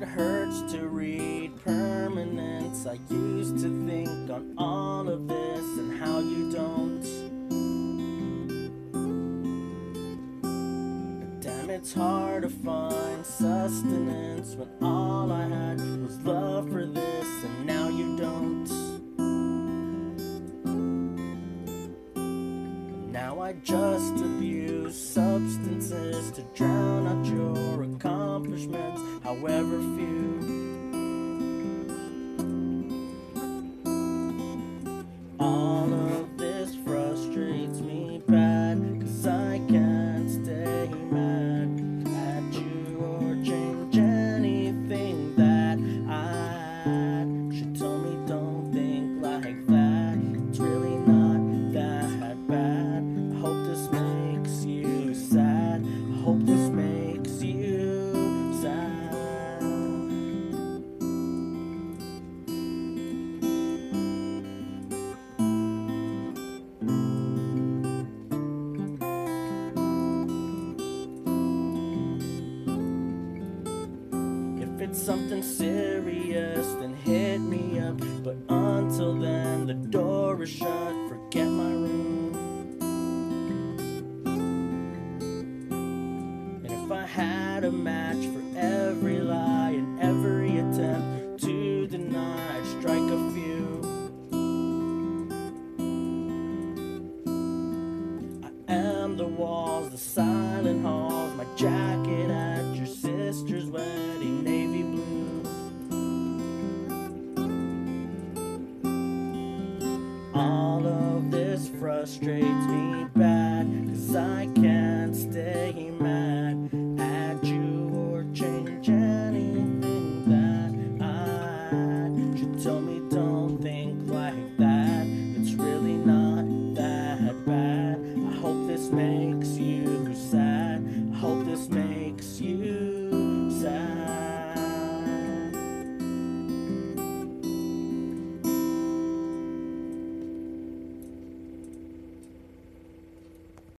starts to read permanence. I used to think on all of this and how you don't. Damn, it's hard to find sustenance when all I had was love for this, and now you don't. Now I just abuse substances to drown out your accomplishments, however few. Something serious, then hit me up. But until then, the door is shut. Forget my room. And if I had a match for every lie and every attempt to deny, I'd strike a few. I am the walls, the silent halls, my jacket at your sister's wedding, All of this frustrates me bad, cause I can't stay mad.